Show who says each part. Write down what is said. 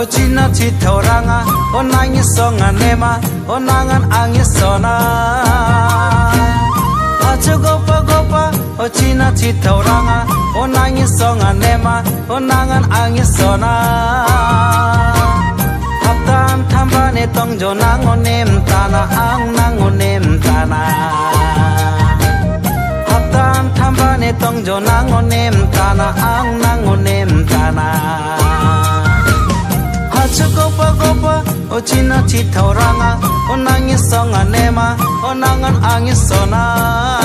Speaker 1: o china chi thoranga o nangi songa nema o nangan angi sona. Achu gopa gopa o china chi thoranga o nangi songa nema o nangan angi sona. Hatan thamba ne tong jo nang o nem tana, ang nang o nem tana. Hatan thamba ne tong jo nang o nem tana, ang nang o nem tana. na gopa gopa o china chi thoranga o nangi songa nema o nangan angi sona